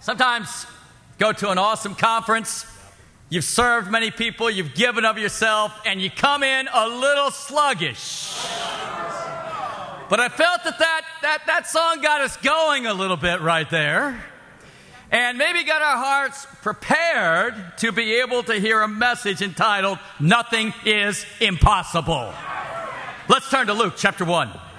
Sometimes go to an awesome conference, you've served many people, you've given of yourself, and you come in a little sluggish. But I felt that that, that, that song got us going a little bit right there. And maybe got our hearts prepared to be able to hear a message entitled, Nothing is Impossible. Let's turn to Luke chapter 1.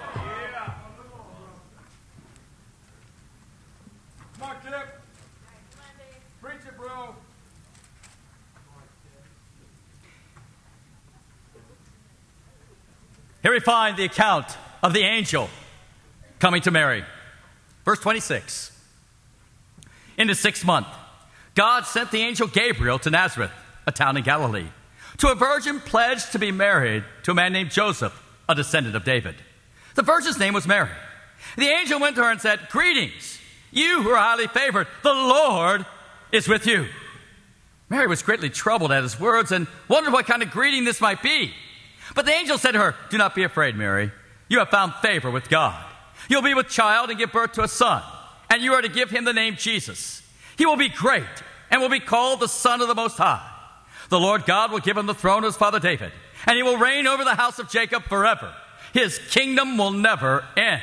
Here we find the account of the angel coming to Mary. Verse 26. In the sixth month, God sent the angel Gabriel to Nazareth, a town in Galilee, to a virgin pledged to be married to a man named Joseph, a descendant of David. The virgin's name was Mary. The angel went to her and said, Greetings, you who are highly favored, the Lord is with you. Mary was greatly troubled at his words and wondered what kind of greeting this might be. But the angel said to her, Do not be afraid, Mary. You have found favor with God. You'll be with child and give birth to a son, and you are to give him the name Jesus. He will be great and will be called the Son of the Most High. The Lord God will give him the throne of his father David, and he will reign over the house of Jacob forever. His kingdom will never end.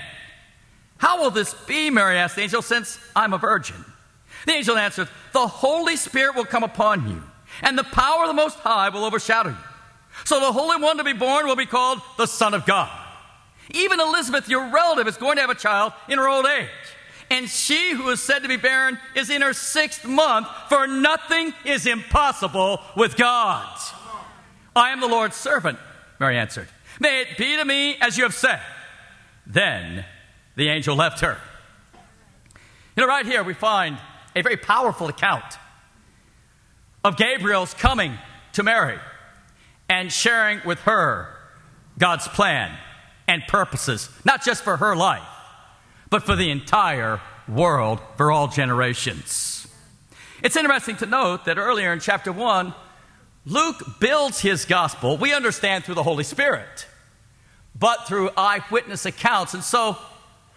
How will this be, Mary asked the angel, since I'm a virgin? The angel answered, The Holy Spirit will come upon you, and the power of the Most High will overshadow you. So the Holy One to be born will be called the Son of God. Even Elizabeth, your relative, is going to have a child in her old age. And she who is said to be barren is in her sixth month, for nothing is impossible with God. I am the Lord's servant, Mary answered. May it be to me as you have said. Then the angel left her. You know, right here we find a very powerful account of Gabriel's coming to Mary and sharing with her God's plan and purposes, not just for her life, but for the entire world, for all generations. It's interesting to note that earlier in chapter 1, Luke builds his gospel, we understand through the Holy Spirit, but through eyewitness accounts. And so,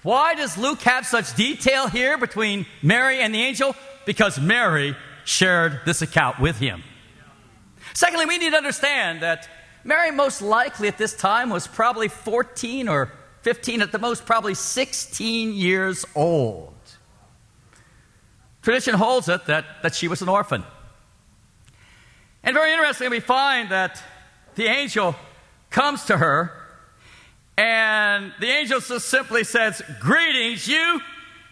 why does Luke have such detail here between Mary and the angel? Because Mary shared this account with him. Secondly, we need to understand that Mary, most likely at this time, was probably 14 or 15, at the most, probably 16 years old. Tradition holds it that, that she was an orphan. And very interesting, we find that the angel comes to her, and the angel just simply says, Greetings, you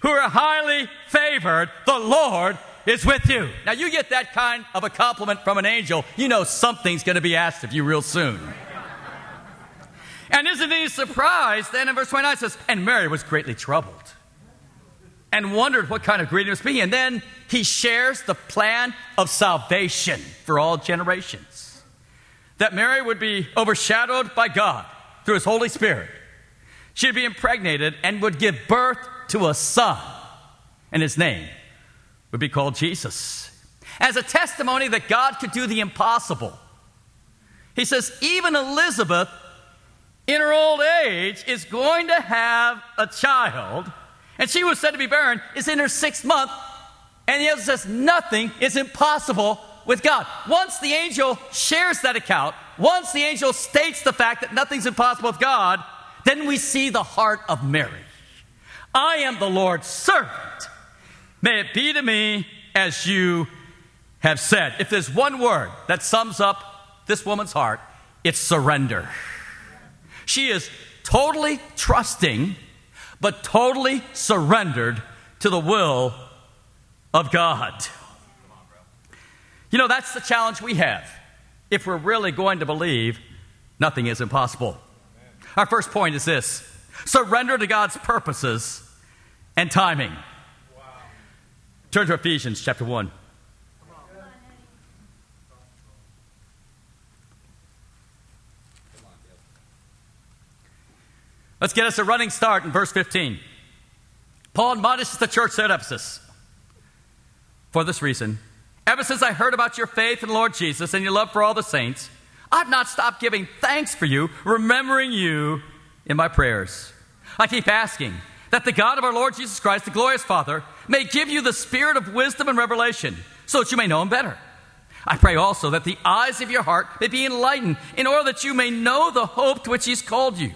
who are highly favored, the Lord is with you. Now, you get that kind of a compliment from an angel, you know something's going to be asked of you real soon. And isn't he surprised? Then in verse 29 says, And Mary was greatly troubled and wondered what kind of greeting was be. And then he shares the plan of salvation for all generations. That Mary would be overshadowed by God through his Holy Spirit. She'd be impregnated and would give birth to a son, and his name would be called Jesus. As a testimony that God could do the impossible. He says, even Elizabeth, in her old age, is going to have a child, and she was said to be barren, is in her sixth month, and other says, nothing is impossible with God. Once the angel shares that account, once the angel states the fact that nothing's impossible with God, then we see the heart of Mary. I am the Lord's servant. May it be to me as you have said. If there's one word that sums up this woman's heart, it's surrender. She is totally trusting, but totally surrendered to the will of God. You know, that's the challenge we have. If we're really going to believe, nothing is impossible. Our first point is this surrender to God's purposes and timing. Turn to Ephesians chapter 1. Let's get us a running start in verse 15. Paul admonishes the church at Ephesus for this reason. Ever since I heard about your faith in the Lord Jesus and your love for all the saints, I've not stopped giving thanks for you, remembering you in my prayers. I keep asking that the God of our Lord Jesus Christ, the glorious Father, may give you the spirit of wisdom and revelation, so that you may know him better. I pray also that the eyes of your heart may be enlightened, in order that you may know the hope to which he's called you,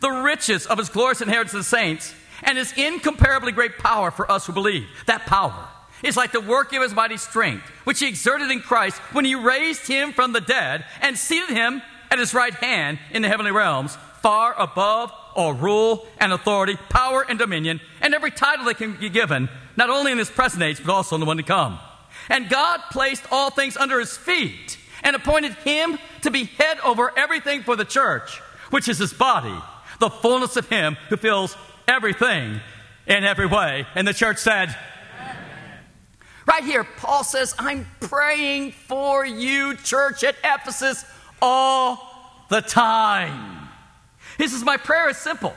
the riches of his glorious inheritance of the saints, and his incomparably great power for us who believe. That power is like the work of his mighty strength, which he exerted in Christ when he raised him from the dead and seated him at his right hand in the heavenly realms, far above all rule and authority, power and dominion, and every title that can be given, not only in this present age, but also in the one to come. And God placed all things under his feet and appointed him to be head over everything for the church, which is his body, the fullness of him who fills everything in every way. And the church said, Right here, Paul says, I'm praying for you, church at Ephesus, all the time. He says, My prayer is simple.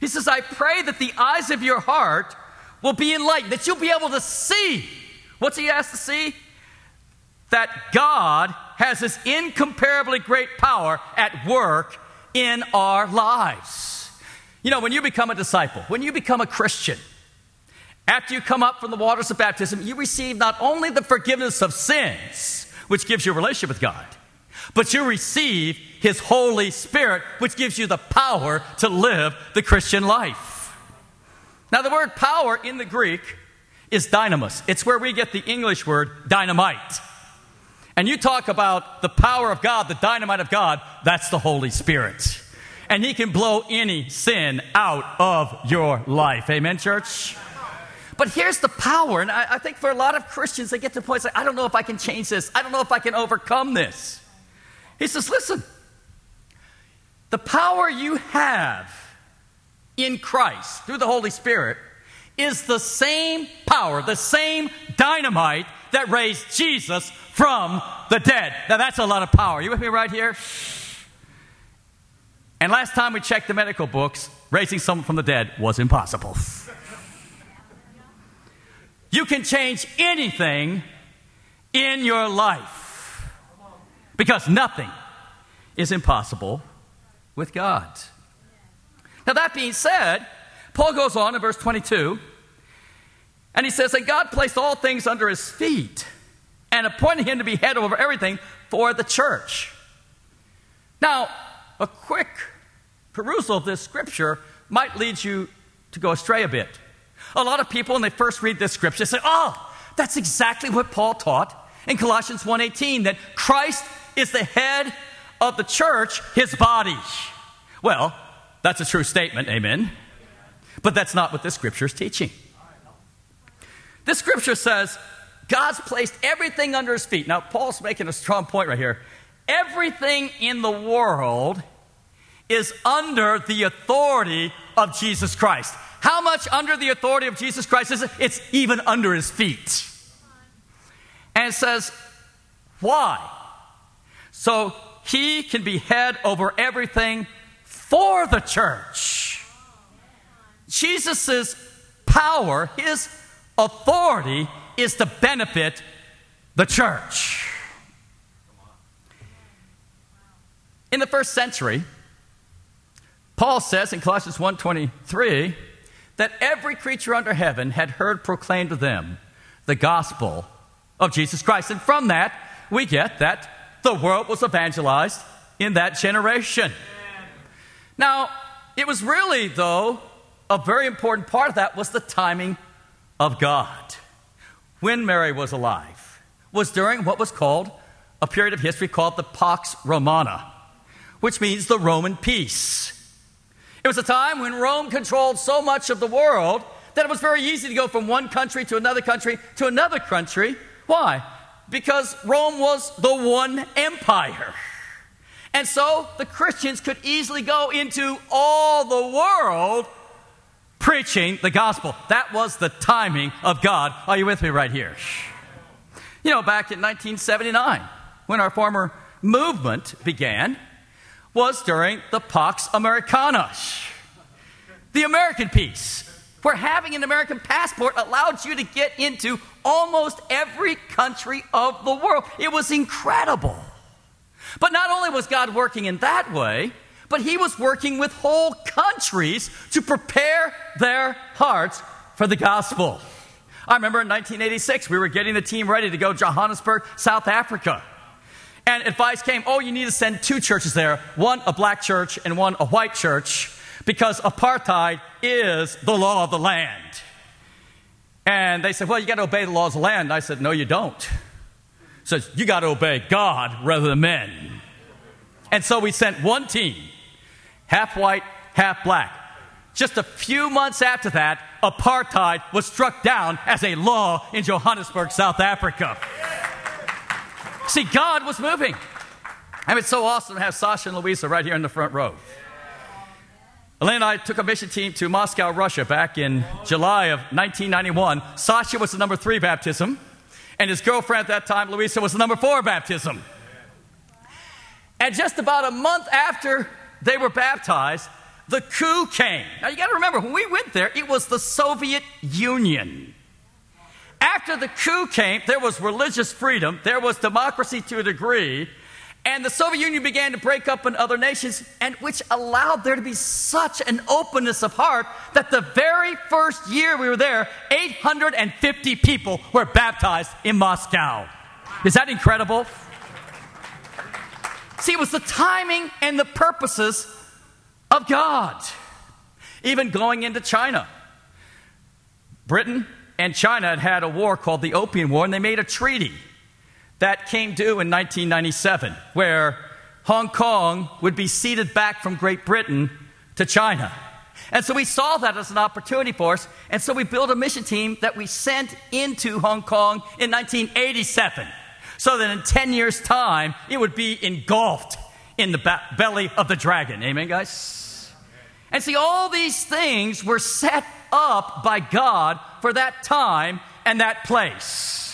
He says, I pray that the eyes of your heart will be enlightened, that you'll be able to see. What's he asked to see? That God has this incomparably great power at work in our lives. You know, when you become a disciple, when you become a Christian, after you come up from the waters of baptism, you receive not only the forgiveness of sins, which gives you a relationship with God, but you receive His Holy Spirit, which gives you the power to live the Christian life. Now, the word power in the Greek is dynamis, it's where we get the English word dynamite. And you talk about the power of God, the dynamite of God, that's the Holy Spirit. And He can blow any sin out of your life. Amen, church? But here's the power, and I, I, think for a lot of Christians, they get to the point, like, I don't know if I can change this. I don't know if I can overcome this. He says, listen, the power you have in Christ through the Holy Spirit is the same power, the same dynamite that raised Jesus from the dead. Now, that's a lot of power. You with me right here? And last time we checked the medical books, raising someone from the dead was impossible. You can change anything in your life because nothing is impossible with God. Now, that being said, Paul goes on in verse 22 and he says, And God placed all things under his feet and appointed him to be head over everything for the church. Now, a quick perusal of this scripture might lead you to go astray a bit. A lot of people, when they first read this scripture, say, oh, that's exactly what Paul taught in Colossians 1.18, that Christ is the head of the church, his body. Well, that's a true statement, amen. But that's not what this scripture is teaching. This scripture says God's placed everything under his feet. Now, Paul's making a strong point right here. Everything in the world is under the authority of Jesus Christ. How much under the authority of Jesus Christ is it? It's even under his feet. And it says, why? So he can be head over everything for the church. Jesus' power, his authority, is to benefit the church. In the first century, Paul says in Colossians 1:23 that every creature under heaven had heard proclaimed to them the gospel of Jesus Christ. And from that, we get that the world was evangelized in that generation. Now, it was really, though, a very important part of that was the timing of God. When Mary was alive was during what was called a period of history called the Pax Romana, which means the Roman peace. It was a time when Rome controlled so much of the world that it was very easy to go from one country to another country to another country. Why? Because Rome was the one empire. And so the Christians could easily go into all the world preaching the gospel. That was the timing of God. Are you with me right here? You know, back in 1979, when our former movement began, was during the Pax Americana, the American peace, where having an American passport allowed you to get into almost every country of the world. It was incredible. But not only was God working in that way, but He was working with whole countries to prepare their hearts for the gospel. I remember in 1986, we were getting the team ready to go to Johannesburg, South Africa. And advice came oh, you need to send two churches there one a black church and one a white church because apartheid is the law of the land. And they said, well, you got to obey the laws of land. I said, no, you don't. Says, you got to obey God rather than men. And so we sent one team, half white, half black. Just a few months after that, apartheid was struck down as a law in Johannesburg, South Africa. See, God was moving. I mean, it's so awesome to have Sasha and Louisa right here in the front row. Elaine and I took a mission team to Moscow, Russia back in July of 1991. Sasha was the number three baptism, and his girlfriend at that time, Louisa, was the number four baptism. And just about a month after they were baptized, the coup came. Now you got to remember, when we went there, it was the Soviet Union. After the coup came, there was religious freedom, there was democracy to a degree, and the Soviet Union began to break up in other nations, and which allowed there to be such an openness of heart that the very first year we were there, 850 people were baptized in Moscow. Is that incredible? See, it was the timing and the purposes of God. Even going into China. Britain and China had had a war called the Opium War, and they made a treaty that came due in 1997, where Hong Kong would be ceded back from Great Britain to China. And so we saw that as an opportunity for us, and so we built a mission team that we sent into Hong Kong in 1987, so that in 10 years' time, it would be engulfed in the belly of the dragon. Amen, guys? And see, all these things were set up by God for that time and that place.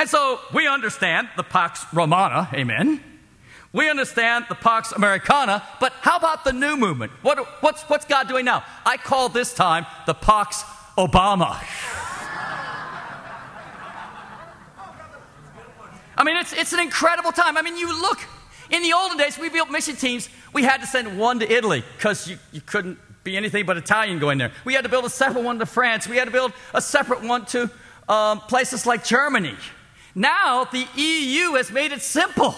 And so we understand the Pax Romana, amen. We understand the Pax Americana, but how about the new movement? What, what's, what's God doing now? I call this time the Pax Obama. I mean, it's, it's an incredible time. I mean, you look, in the olden days, we built mission teams. We had to send one to Italy because you, you couldn't be anything but Italian going there. We had to build a separate one to France. We had to build a separate one to um, places like Germany. Now, the EU has made it simple.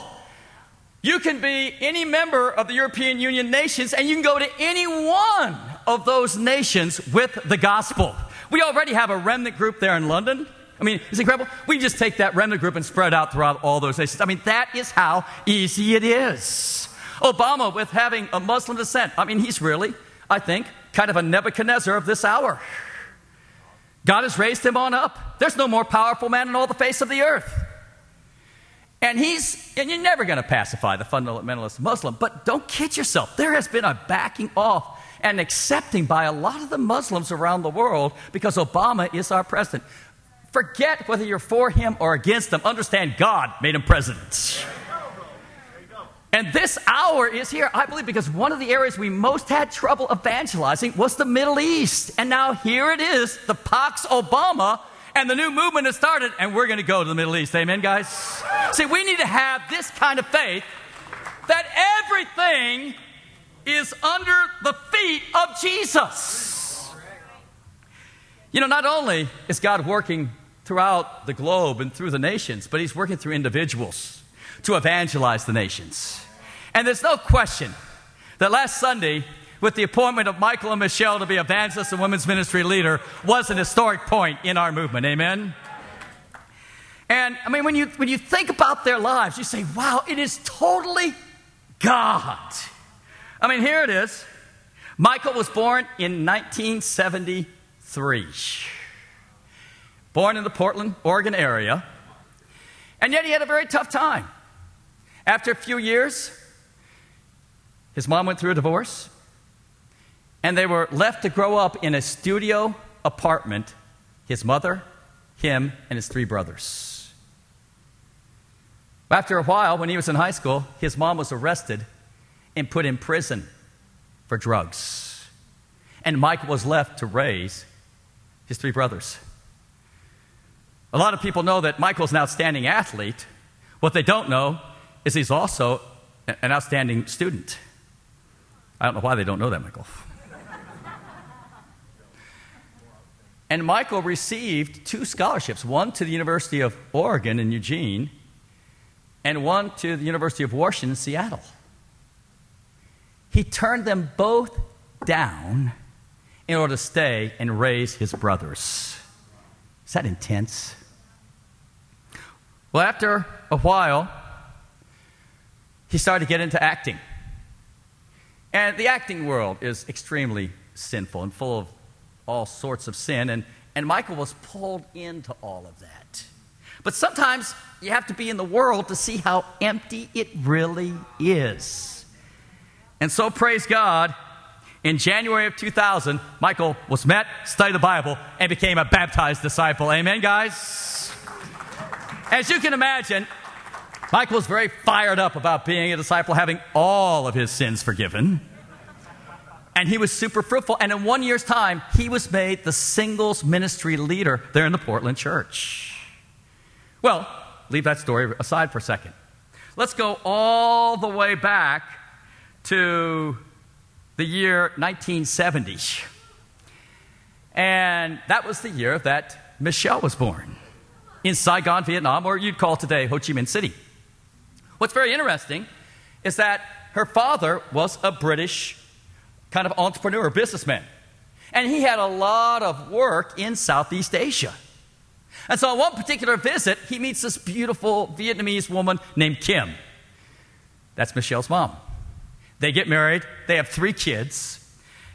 You can be any member of the European Union nations, and you can go to any one of those nations with the gospel. We already have a remnant group there in London. I mean, it's incredible. We just take that remnant group and spread out throughout all those nations. I mean, that is how easy it is. Obama, with having a Muslim descent, I mean, he's really, I think, kind of a Nebuchadnezzar of this hour. God has raised him on up. There's no more powerful man on all the face of the earth. And he's, and you're never going to pacify the fundamentalist Muslim, but don't kid yourself. There has been a backing off and accepting by a lot of the Muslims around the world because Obama is our president. Forget whether you're for him or against him. Understand God made him president. And this hour is here, I believe, because one of the areas we most had trouble evangelizing was the Middle East. And now here it is, the Pax Obama, and the new movement has started, and we're going to go to the Middle East. Amen, guys? See, we need to have this kind of faith that everything is under the feet of Jesus. You know, not only is God working throughout the globe and through the nations, but He's working through individuals to evangelize the nations. And there's no question that last Sunday, with the appointment of Michael and Michelle to be evangelist and women's ministry leader, was an historic point in our movement. Amen? And I mean, when you, when you think about their lives, you say, wow, it is totally God. I mean, here it is. Michael was born in 1973. Born in the Portland, Oregon area. And yet he had a very tough time. After a few years, his mom went through a divorce, and they were left to grow up in a studio apartment his mother, him, and his three brothers. After a while, when he was in high school, his mom was arrested and put in prison for drugs. And Mike was left to raise his three brothers. A lot of people know that Michael's an outstanding athlete. What they don't know is he's also an outstanding student. I don't know why they don't know that, Michael. And Michael received two scholarships one to the University of Oregon in Eugene, and one to the University of Washington in Seattle. He turned them both down in order to stay and raise his brothers. Is that intense? Well, after a while, he started to get into acting. And the acting world is extremely sinful and full of all sorts of sin, and, and Michael was pulled into all of that. But sometimes you have to be in the world to see how empty it really is. And so, praise God, in January of 2000, Michael was met, studied the Bible, and became a baptized disciple. Amen, guys? As you can imagine, Michael was very fired up about being a disciple, having all of his sins forgiven. And he was super fruitful. And in one year's time, he was made the singles ministry leader there in the Portland church. Well, leave that story aside for a second. Let's go all the way back to the year 1970. And that was the year that Michelle was born in Saigon, Vietnam, or you'd call today Ho Chi Minh City. What's very interesting is that her father was a British kind of entrepreneur, businessman. And he had a lot of work in Southeast Asia. And so on one particular visit, he meets this beautiful Vietnamese woman named Kim. That's Michelle's mom. They get married, they have three kids,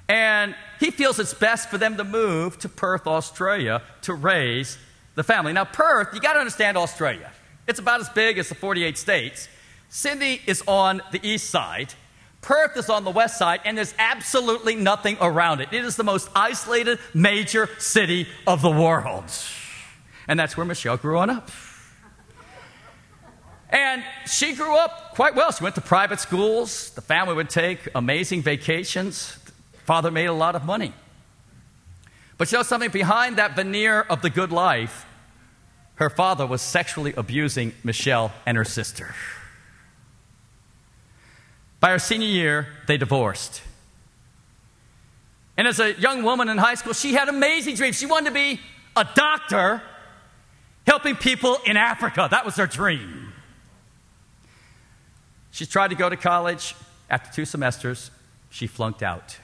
and he feels it's best for them to move to Perth, Australia to raise the family. Now, Perth, you got to understand Australia. It's about as big as the 48 states. Sydney is on the east side, Perth is on the west side, and there's absolutely nothing around it. It is the most isolated major city of the world. And that's where Michelle grew on up. And she grew up quite well. She went to private schools. The family would take amazing vacations. Father made a lot of money. But you know something? Behind that veneer of the good life, her father was sexually abusing Michelle and her sister. By her senior year, they divorced. And as a young woman in high school, she had amazing dreams. She wanted to be a doctor helping people in Africa. That was her dream. She tried to go to college. After two semesters, she flunked out.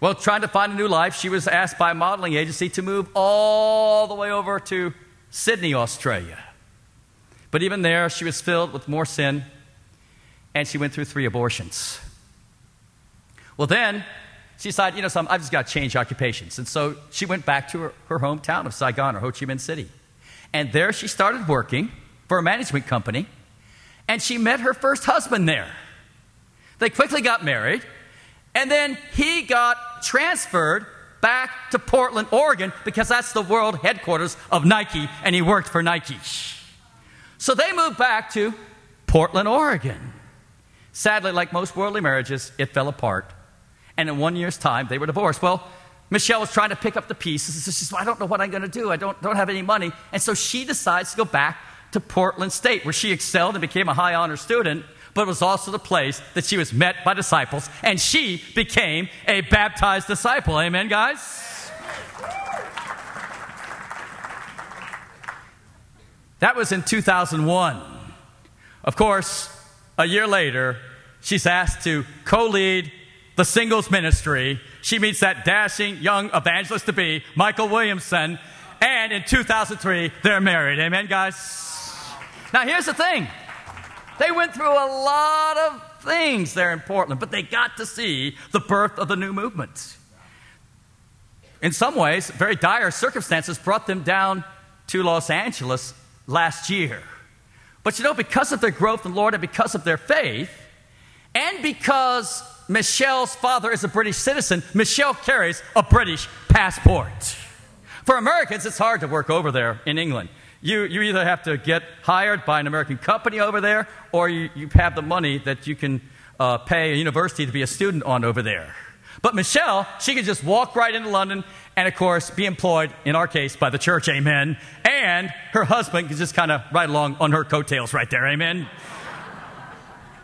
Well, trying to find a new life, she was asked by a modeling agency to move all the way over to Sydney, Australia. But even there, she was filled with more sin, and she went through three abortions. Well, then she decided, you know, something, I've just got to change occupations. And so she went back to her, her hometown of Saigon or Ho Chi Minh City. And there she started working for a management company and she met her first husband there. They quickly got married, and then he got transferred back to Portland, Oregon, because that's the world headquarters of Nike, and he worked for Nike. So they moved back to Portland, Oregon. Sadly, like most worldly marriages, it fell apart. And in one year's time, they were divorced. Well, Michelle was trying to pick up the pieces. She says, I don't know what I'm going to do. I don't, don't have any money. And so she decides to go back to Portland State, where she excelled and became a high honor student, but it was also the place that she was met by disciples, and she became a baptized disciple. Amen, guys? That was in 2001. Of course, a year later, she's asked to co lead the singles ministry. She meets that dashing young evangelist to be, Michael Williamson, and in 2003, they're married. Amen, guys? Now, here's the thing they went through a lot of things there in Portland, but they got to see the birth of the new movement. In some ways, very dire circumstances brought them down to Los Angeles last year. But you know, because of their growth in the Lord and because of their faith, and because Michelle's father is a British citizen, Michelle carries a British passport. For Americans, it's hard to work over there in England. You, you either have to get hired by an American company over there, or you, you have the money that you can uh, pay a university to be a student on over there. But Michelle, she could just walk right into London and, of course, be employed, in our case, by the church, amen. And her husband can just kind of ride along on her coattails right there, amen.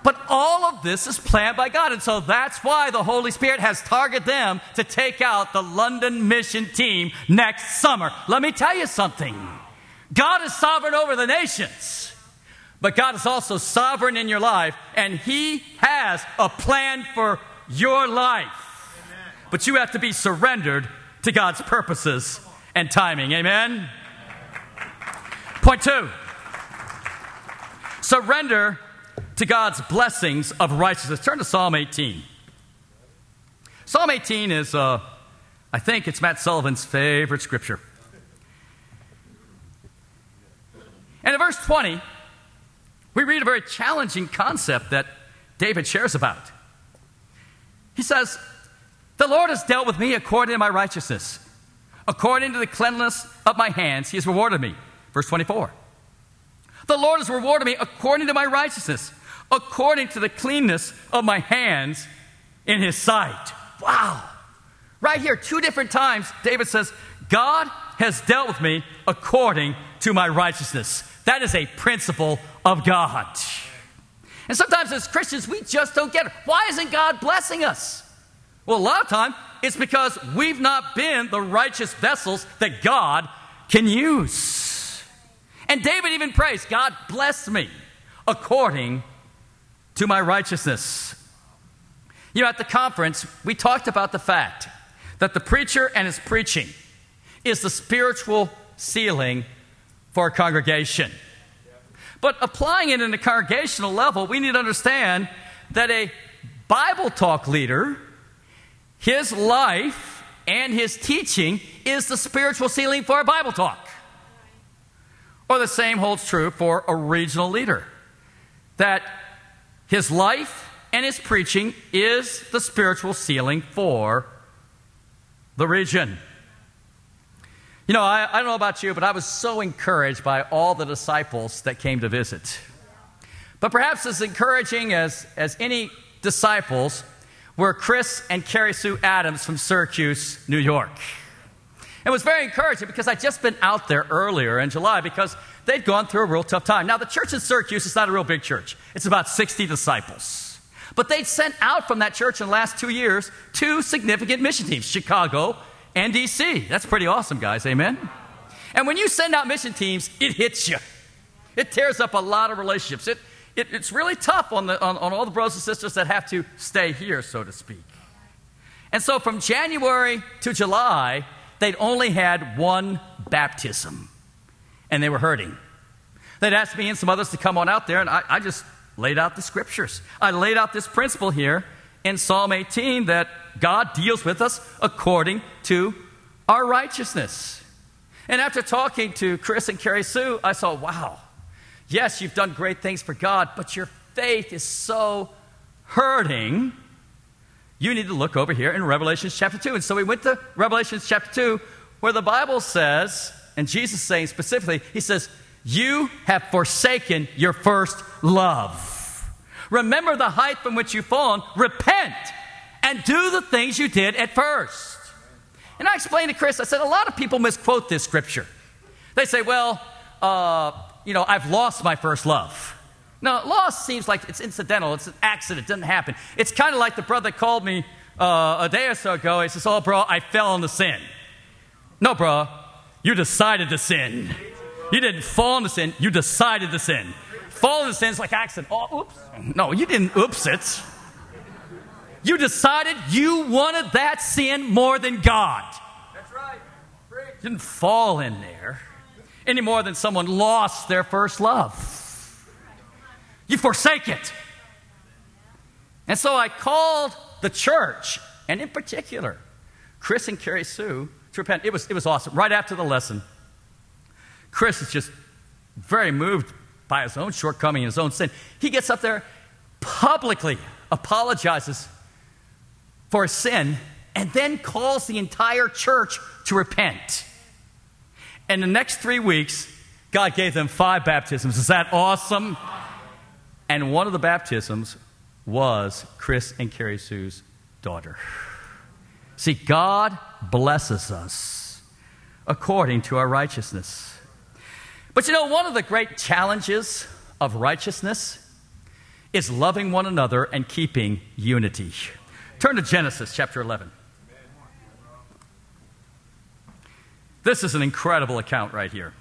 But all of this is planned by God. And so that's why the Holy Spirit has targeted them to take out the London mission team next summer. Let me tell you something God is sovereign over the nations, but God is also sovereign in your life, and He has a plan for your life. But you have to be surrendered to God's purposes and timing. Amen? Point two surrender to God's blessings of righteousness. Turn to Psalm 18. Psalm 18 is, uh, I think it's Matt Sullivan's favorite scripture. And in verse 20, we read a very challenging concept that David shares about. He says, The Lord has dealt with me according to my righteousness. According to the cleanliness of my hands, he has rewarded me. Verse 24. The Lord has rewarded me according to my righteousness according to the cleanness of my hands in his sight. Wow. Right here, two different times, David says, God has dealt with me according to my righteousness. That is a principle of God. And sometimes as Christians, we just don't get it. Why isn't God blessing us? Well, a lot of time, it's because we've not been the righteous vessels that God can use. And David even prays, God bless me according to my righteousness. You know, at the conference, we talked about the fact that the preacher and his preaching is the spiritual ceiling for a congregation. But applying it in a congregational level, we need to understand that a Bible talk leader, his life and his teaching is the spiritual ceiling for a Bible talk. Or the same holds true for a regional leader. That his life and his preaching is the spiritual ceiling for the region. You know, I, I, don't know about you, but I was so encouraged by all the disciples that came to visit. But perhaps as encouraging as, as any disciples were Chris and Carrie Sue Adams from Syracuse, New York. It was very encouraging because I'd just been out there earlier in July because they'd gone through a real tough time. Now, the church in Syracuse is not a real big church, it's about 60 disciples. But they'd sent out from that church in the last two years two significant mission teams Chicago and DC. That's pretty awesome, guys. Amen? And when you send out mission teams, it hits you. It tears up a lot of relationships. It, it, it's really tough on, the, on, on all the brothers and sisters that have to stay here, so to speak. And so from January to July, they'd only had one baptism and they were hurting. They'd asked me and some others to come on out there, and I, I just laid out the scriptures. I laid out this principle here in Psalm 18 that God deals with us according to our righteousness. And after talking to Chris and Carrie Sue, I saw, wow, yes, you've done great things for God, but your faith is so hurting. You need to look over here in Revelation chapter 2. And so we went to Revelation chapter 2, where the Bible says and Jesus saying specifically, He says, You have forsaken your first love. Remember the height from which you've fallen, repent, and do the things you did at first. And I explained to Chris, I said, a lot of people misquote this scripture. They say, well, uh, you know, I've lost my first love. Now, loss seems like it's incidental, it's an accident, it doesn't happen. It's kind of like the brother called me uh, a day or so ago. He says, Oh, bro, I fell into sin. No, bro, you decided to sin. You didn't fall into sin, you decided to sin. Fall into sin is like accident. Oh, oops. No, you didn't oops it. You decided you wanted that sin more than God. That's right. You didn't fall in there any more than someone lost their first love. You forsake it. And so I called the church, and in particular, Chris and Carrie Sue, to repent. It was, it was awesome. Right after the lesson, Chris is just very moved by his own shortcoming and his own sin. He gets up there, publicly apologizes for his sin, and then calls the entire church to repent. And the next three weeks, God gave them five baptisms. Is that awesome? And one of the baptisms was Chris and Carrie Sue's daughter. See, God blesses us according to our righteousness. But you know, one of the great challenges of righteousness is loving one another and keeping unity. Turn to Genesis chapter 11. This is an incredible account right here.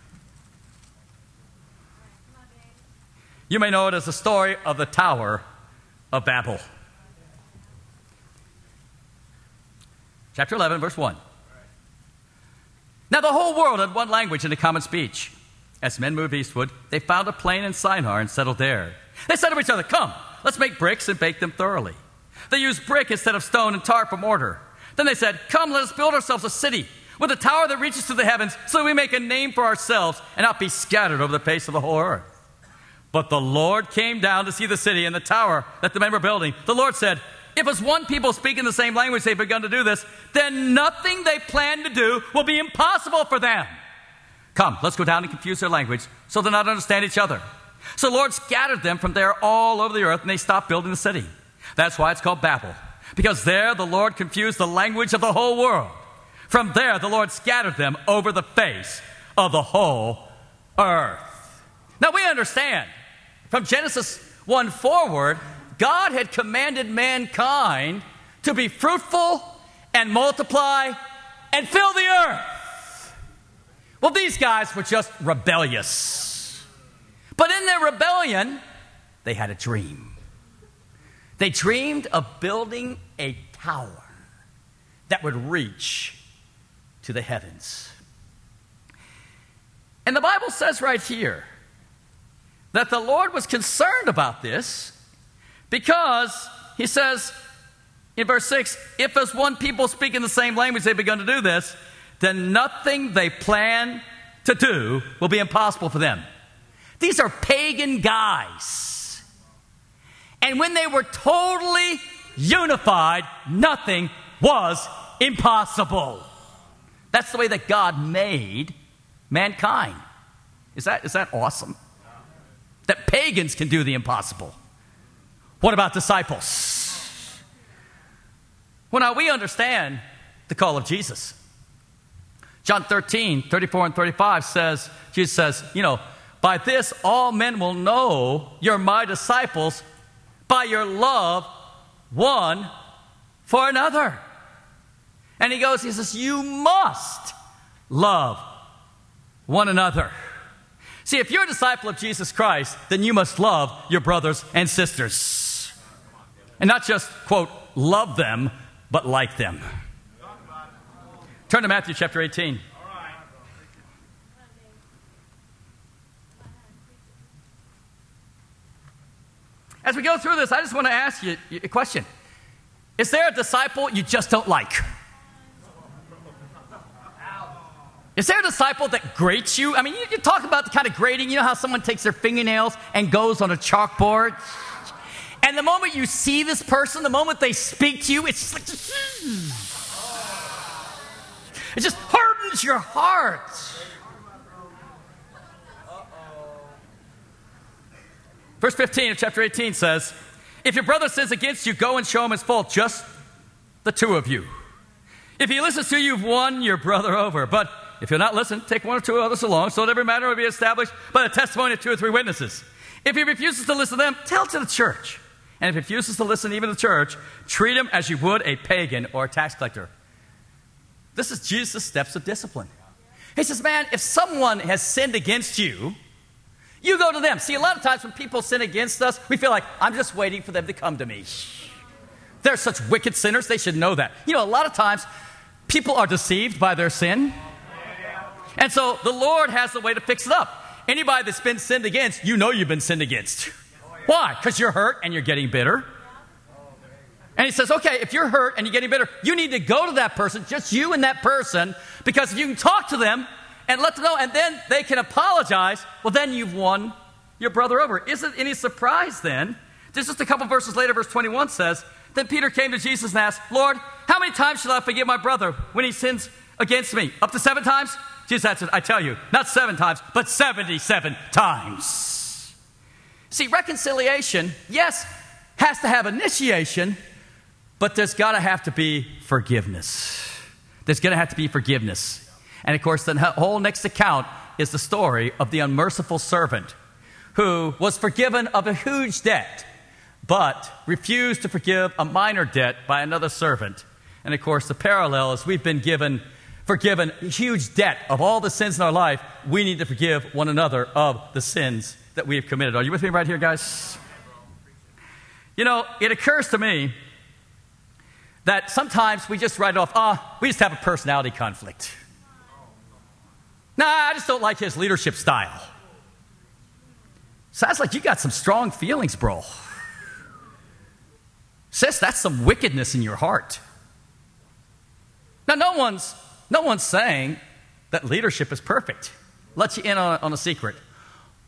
You may know it as the story of the Tower of Babel. Chapter 11, verse 1. Now the whole world had one language and a common speech. As men moved eastward, they found a plain in Shinar and settled there. They said to each other, Come, let's make bricks and bake them thoroughly. They used brick instead of stone and tar for mortar. Then they said, Come, let us build ourselves a city with a tower that reaches to the heavens so we make a name for ourselves and not be scattered over the face of the whole earth. But the Lord came down to see the city and the tower that the men were building. The Lord said, If as one people speaking the same language they've begun to do this, then nothing they plan to do will be impossible for them. Come, let's go down and confuse their language so they'll not understand each other. So the Lord scattered them from there all over the earth and they stopped building the city. That's why it's called Babel, because there the Lord confused the language of the whole world. From there the Lord scattered them over the face of the whole earth. Now we understand from Genesis 1 forward, God had commanded mankind to be fruitful and multiply and fill the earth. Well, these guys were just rebellious. But in their rebellion, they had a dream. They dreamed of building a tower that would reach to the heavens. And the Bible says right here that the Lord was concerned about this because he says in verse 6 if as one people speak in the same language they've begun to do this, then nothing they plan to do will be impossible for them. These are pagan guys. And when they were totally unified, nothing was impossible. That's the way that God made mankind. Is that, is that awesome? that pagans can do the impossible. What about disciples? Well, now we understand the call of Jesus. John 13, 34 and 35 says, Jesus says, you know, by this all men will know you're my disciples by your love one for another. And he goes, he says, you must love one another. See, if you're a disciple of Jesus Christ, then you must love your brothers and sisters. And not just, quote, love them, but like them. Turn to Matthew chapter 18. As we go through this, I just want to ask you a question Is there a disciple you just don't like? Is there a disciple that grates you? I mean, you, you talk about the kind of grating. You know how someone takes their fingernails and goes on a chalkboard? And the moment you see this person, the moment they speak to you, it's like, it just hardens your heart. Verse 15 of chapter 18 says, If your brother sins against you, go and show him his fault, just the two of you. If he listens to you, you've won your brother over. But if you'll not listen, take one or two others along, so that every matter will be established by the testimony of two or three witnesses. If he refuses to listen to them, tell to the church. And if he refuses to listen even to the church, treat him as you would a pagan or a tax collector. This is Jesus' steps of discipline. He says, Man, if someone has sinned against you, you go to them. See, a lot of times when people sin against us, we feel like, I'm just waiting for them to come to me. They're such wicked sinners, they should know that. You know, a lot of times people are deceived by their sin. And so the Lord has a way to fix it up. Anybody that's been sinned against, you know you've been sinned against. Why? Because you're hurt and you're getting bitter. And he says, okay, if you're hurt and you're getting bitter, you need to go to that person, just you and that person, because if you can talk to them and let them know, and then they can apologize, well, then you've won your brother over. Isn't any surprise then? Just a couple verses later, verse 21 says, Then Peter came to Jesus and asked, Lord, how many times shall I forgive my brother when he sins against me? Up to seven times? Jesus answered, I tell you, not seven times, but 77 times. See, reconciliation, yes, has to have initiation, but there's got to have to be forgiveness. There's going to have to be forgiveness. And of course, the whole next account is the story of the unmerciful servant who was forgiven of a huge debt, but refused to forgive a minor debt by another servant. And of course, the parallel is we've been given forgiven huge debt of all the sins in our life. We need to forgive one another of the sins that we have committed. Are you with me right here, guys? You know, it occurs to me that sometimes we just write off, ah, oh, we just have a personality conflict. Nah, I just don't like his leadership style. Sounds like you got some strong feelings, bro. Sis, that's some wickedness in your heart. Now, no one's, no one's saying that leadership is perfect. Let you in on, on a secret.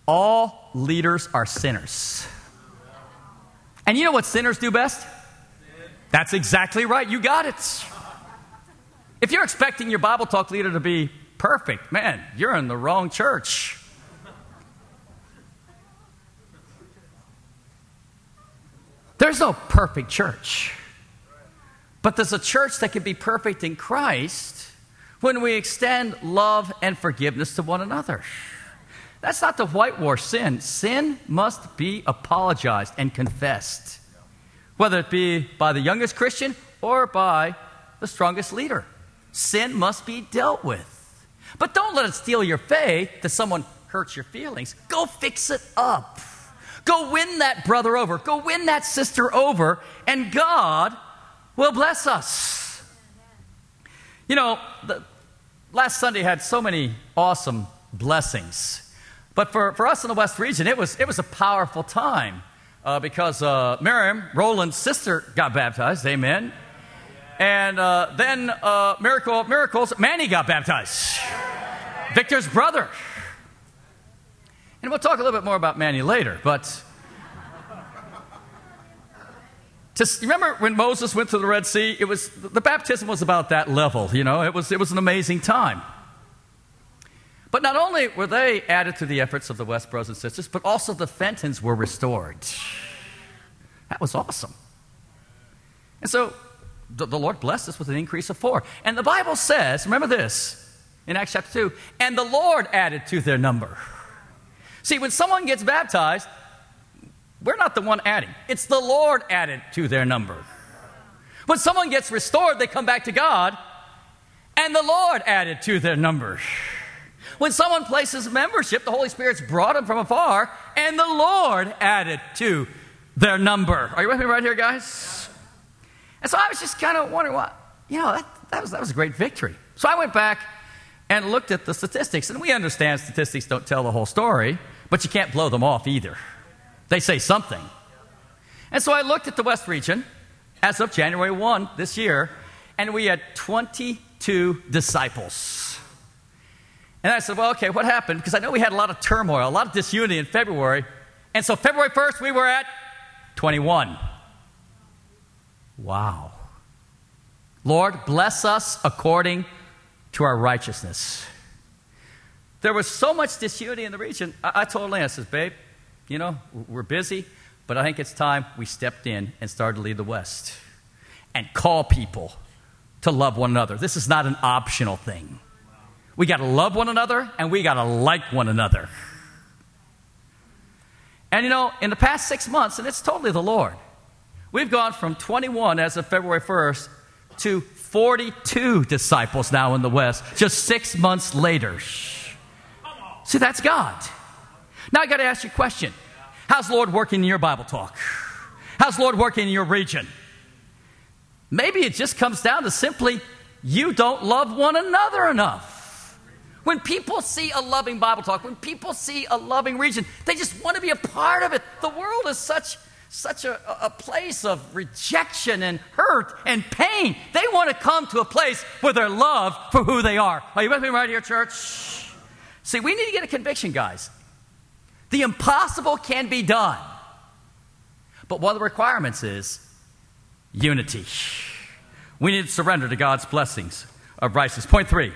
All leaders are sinners. And you know what sinners do best? That's exactly right. You got it. If you're expecting your Bible talk leader to be perfect, man, you're in the wrong church. There's no perfect church. But there's a church that can be perfect in Christ when we extend love and forgiveness to one another. That's not to whitewash sin. Sin must be apologized and confessed, whether it be by the youngest Christian or by the strongest leader. Sin must be dealt with. But don't let it steal your faith that someone hurts your feelings. Go fix it up. Go win that brother over. Go win that sister over, and God will bless us. You know, the, last Sunday had so many awesome blessings. But for, for us in the West region, it was, it was a powerful time uh, because uh, Miriam, Roland's sister, got baptized. Amen. And uh, then, uh, miracle miracles, Manny got baptized. Victor's brother. And we'll talk a little bit more about Manny later, but remember when Moses went to the Red Sea? It was the baptism was about that level, you know. It was it was an amazing time. But not only were they added to the efforts of the West brothers and sisters, but also the Fentons were restored. That was awesome. And so the, the Lord blessed us with an increase of four. And the Bible says, remember this in Acts chapter 2, and the Lord added to their number. See, when someone gets baptized, we're not the one adding, it's the Lord added to their number. When someone gets restored, they come back to God, and the Lord added to their number. When someone places membership, the Holy Spirit's brought them from afar, and the Lord added to their number. Are you with me right here, guys? And so I was just kind of wondering what, you know, that, that, was, that was a great victory. So I went back and looked at the statistics, and we understand statistics don't tell the whole story, but you can't blow them off either. They say something. And so I looked at the West region as of January 1 this year, and we had 22 disciples. And I said, well, okay, what happened? Because I know we had a lot of turmoil, a lot of disunity in February. And so February 1st, we were at 21. Wow. Lord, bless us according to our righteousness. There was so much disunity in the region. I, I told Lance, I said, babe, you know, we're busy, but I think it's time we stepped in and started to lead the West and call people to love one another. This is not an optional thing. We got to love one another and we got to like one another. And you know, in the past six months, and it's totally the Lord, we've gone from 21 as of February 1st to 42 disciples now in the West, just six months later. See, that's God. Now I got to ask you a question How's Lord working in your Bible talk? How's Lord working in your region? Maybe it just comes down to simply you don't love one another enough. When people see a loving Bible talk, when people see a loving region, they just want to be a part of it. The world is such such a, a place of rejection and hurt and pain. They want to come to a place where they're loved for who they are. Are you with me right here, church? See, we need to get a conviction, guys. The impossible can be done. But one of the requirements is unity. We need to surrender to God's blessings of righteousness. Point three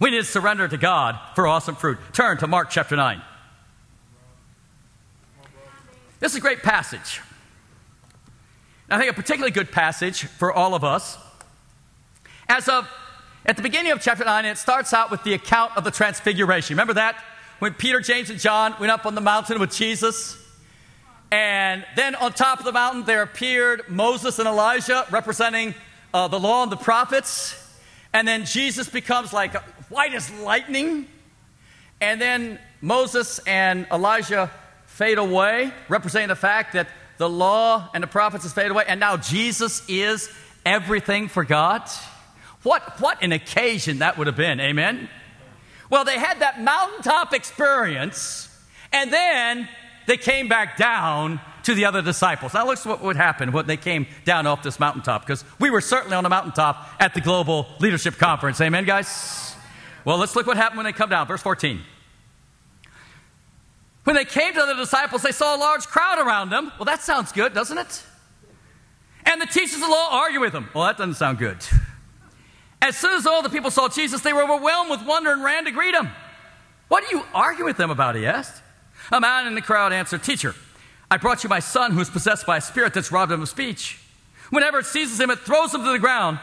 we need to surrender to God for awesome fruit. Turn to Mark chapter 9. This is a great passage. I think a particularly good passage for all of us. As of at the beginning of chapter 9, it starts out with the account of the transfiguration. Remember that? When Peter, James, and John went up on the mountain with Jesus. And then on top of the mountain, there appeared Moses and Elijah representing uh, the law and the prophets. And then Jesus becomes like white as lightning. And then Moses and Elijah fade away, representing the fact that the law and the prophets has faded away. And now Jesus is everything for God. What, what an occasion that would have been. Amen? Well, they had that mountaintop experience, and then they came back down to the other disciples. Now, look what would happen when they came down off this mountaintop, because we were certainly on a mountaintop at the Global Leadership Conference. Amen, guys? Well, let's look what happened when they come down. Verse 14. When they came to the disciples, they saw a large crowd around them. Well, that sounds good, doesn't it? And the teachers of the law argue with them. Well, that doesn't sound good. As soon as all the people saw Jesus, they were overwhelmed with wonder and ran to greet him. What do you argue with them about? He asked. A man in the crowd answered, Teacher, I brought you my son who is possessed by a spirit that's robbed him of speech. Whenever it seizes him, it throws him to the ground.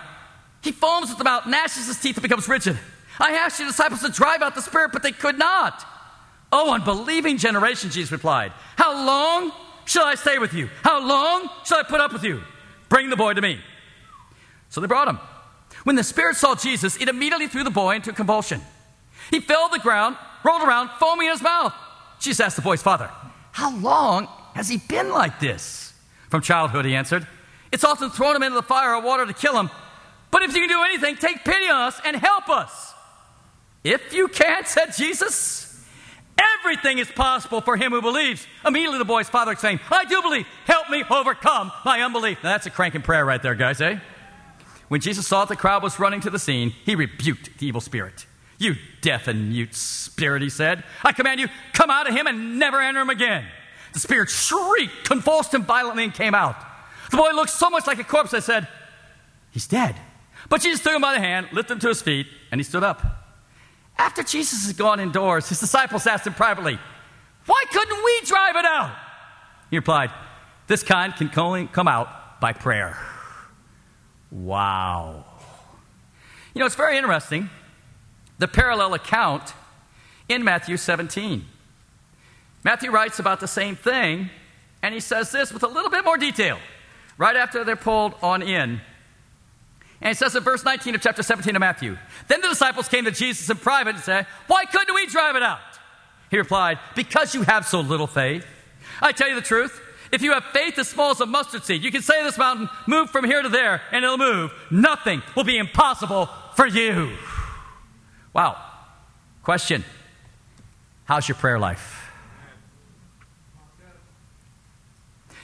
He foams at the mouth, gnashes his teeth, and becomes rigid. I asked your disciples to drive out the spirit, but they could not. Oh, unbelieving generation, Jesus replied. How long shall I stay with you? How long shall I put up with you? Bring the boy to me. So they brought him. When the spirit saw Jesus, it immediately threw the boy into convulsion. He fell to the ground, rolled around, foaming in his mouth. Jesus asked the boy's father, How long has he been like this? From childhood, he answered. It's often thrown him into the fire or water to kill him. But if you can do anything, take pity on us and help us. If you can't, said Jesus, everything is possible for him who believes. Immediately the boy's father exclaimed, I do believe. Help me overcome my unbelief. Now that's a cranking prayer right there, guys, eh? When Jesus saw that the crowd was running to the scene, he rebuked the evil spirit. You deaf and mute spirit, he said, I command you, come out of him and never enter him again. The spirit shrieked, convulsed him violently, and came out. The boy looked so much like a corpse, I said, He's dead. But Jesus took him by the hand, lifted him to his feet, and he stood up. After Jesus had gone indoors, his disciples asked him privately, Why couldn't we drive it out? He replied, This kind can only come out by prayer. Wow. You know, it's very interesting the parallel account in Matthew 17. Matthew writes about the same thing, and he says this with a little bit more detail right after they're pulled on in. And it says in verse 19 of chapter 17 of Matthew Then the disciples came to Jesus in private and said, Why couldn't we drive it out? He replied, Because you have so little faith. I tell you the truth. If you have faith as small as a mustard seed, you can say this mountain, move from here to there, and it'll move. Nothing will be impossible for you. Wow. Question How's your prayer life?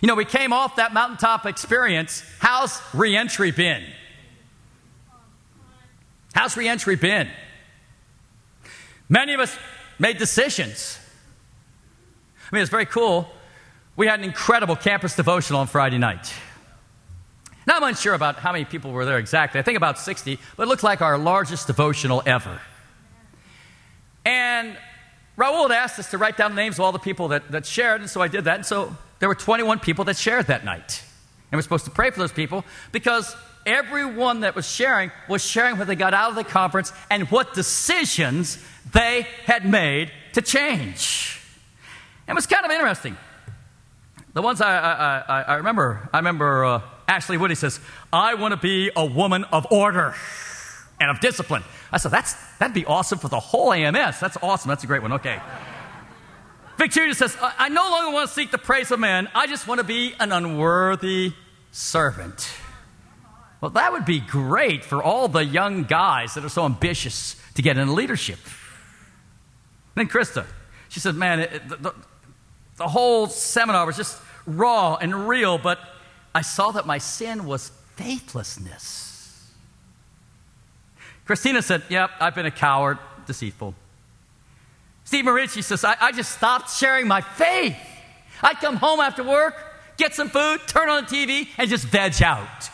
You know, we came off that mountaintop experience. How's reentry been? How's reentry been? Many of us made decisions. I mean, it's very cool we had an incredible campus devotional on Friday night. Now, I'm unsure about how many people were there exactly. I think about 60, but it looked like our largest devotional ever. And Raul had asked us to write down the names of all the people that, that shared, and so I did that. And so there were 21 people that shared that night. And we're supposed to pray for those people because everyone that was sharing was sharing what they got out of the conference and what decisions they had made to change. And it was kind of interesting. The ones I, I, I, I remember, I remember uh, Ashley Woody says, I want to be a woman of order and of discipline. I said, That's, that'd be awesome for the whole AMS. That's awesome. That's a great one. Okay. Victoria says, I, I no longer want to seek the praise of men. I just want to be an unworthy servant. Well, that would be great for all the young guys that are so ambitious to get into leadership. Then Krista, she said, Man, it, the, the whole seminar was just raw and real, but I saw that my sin was faithlessness. Christina said, Yep, I've been a coward, deceitful. Steve Marici says, I, I just stopped sharing my faith. I'd come home after work, get some food, turn on the TV, and just veg out.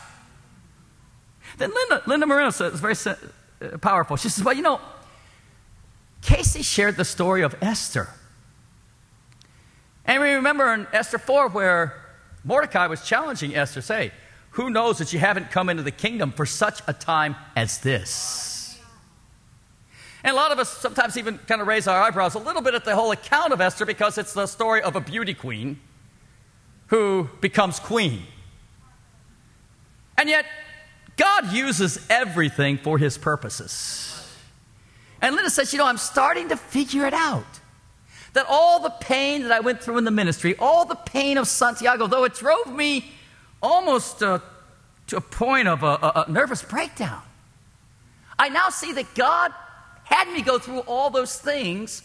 Then Linda, Linda Moreno says, it's very uh, powerful. She says, Well, you know, Casey shared the story of Esther. And we remember in Esther 4 where Mordecai was challenging Esther, say, Who knows that you haven't come into the kingdom for such a time as this? And a lot of us sometimes even kind of raise our eyebrows a little bit at the whole account of Esther because it's the story of a beauty queen who becomes queen. And yet, God uses everything for his purposes. And Linda says, You know, I'm starting to figure it out. That all the pain that I went through in the ministry, all the pain of Santiago, though it drove me almost uh, to a point of a, a, a nervous breakdown, I now see that God had me go through all those things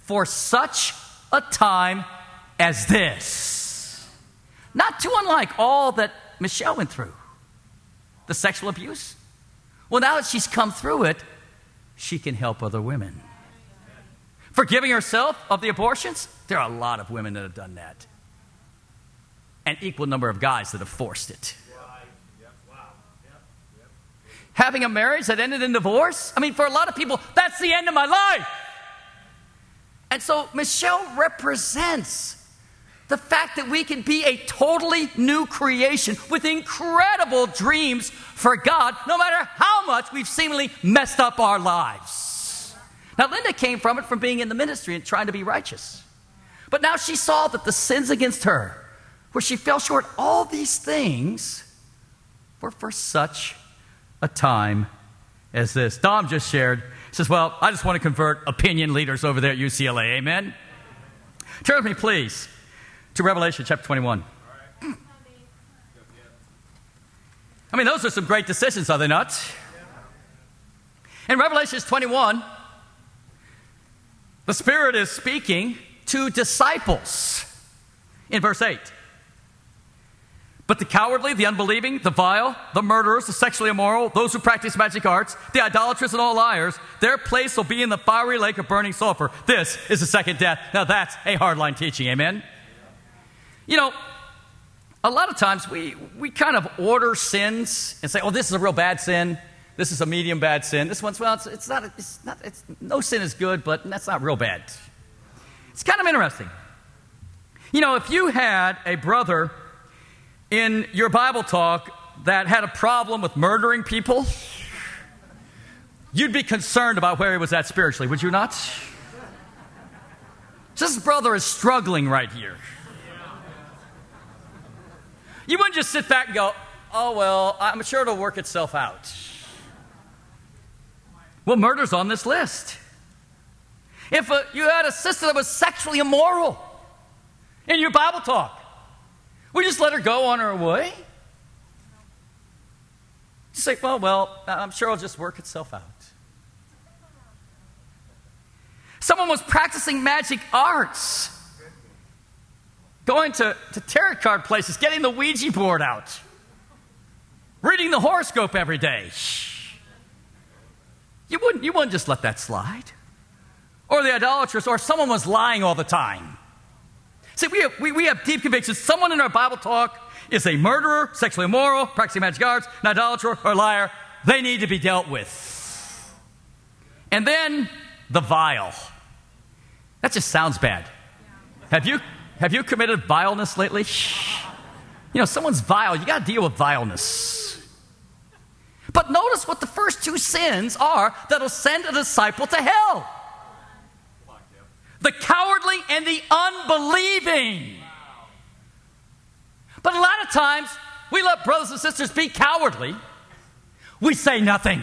for such a time as this. Not too unlike all that Michelle went through the sexual abuse. Well, now that she's come through it, she can help other women. Forgiving herself of the abortions, there are a lot of women that have done that. An equal number of guys that have forced it. Having a marriage that ended in divorce, I mean, for a lot of people, that's the end of my life. And so Michelle represents the fact that we can be a totally new creation with incredible dreams for God, no matter how much we've seemingly messed up our lives. Now, Linda came from it from being in the ministry and trying to be righteous. But now she saw that the sins against her, where she fell short, all these things were for such a time as this. Dom just shared, says, Well, I just want to convert opinion leaders over there at UCLA. Amen? Turn with me, please to Revelation chapter 21. I mean, those are some great decisions, are they not? In Revelation 21, the Spirit is speaking to disciples in verse 8. But the cowardly, the unbelieving, the vile, the murderers, the sexually immoral, those who practice magic arts, the idolatrous, and all liars, their place will be in the fiery lake of burning sulfur. This is the second death. Now that's a hardline teaching. Amen? You know, a lot of times we, we kind of order sins and say, oh, this is a real bad sin. This is a medium bad sin. This one's, well, it's, it's not, it's not it's, no sin is good, but that's not real bad. It's kind of interesting. You know, if you had a brother in your Bible talk that had a problem with murdering people, you'd be concerned about where he was at spiritually, would you not? This brother is struggling right here. You wouldn't just sit back and go, oh, well, I'm sure it'll work itself out. Well, murder's on this list. If a, you had a sister that was sexually immoral in your Bible talk, we just let her go on her way? You say, well, well, I'm sure it'll just work itself out. Someone was practicing magic arts going to, to tarot card places, getting the Ouija board out, reading the horoscope every day. You wouldn't, you wouldn't just let that slide. Or the idolatrous, or someone was lying all the time. See, we have, we, we have deep convictions. Someone in our Bible talk is a murderer, sexually immoral, practicing magic arts, an idolater, or liar. They need to be dealt with. And then the vile. That just sounds bad. Have you have you committed vileness lately? You know, someone's vile. You got to deal with vileness. But notice what the first two sins are that'll send a disciple to hell the cowardly and the unbelieving. But a lot of times, we let brothers and sisters be cowardly. We say nothing.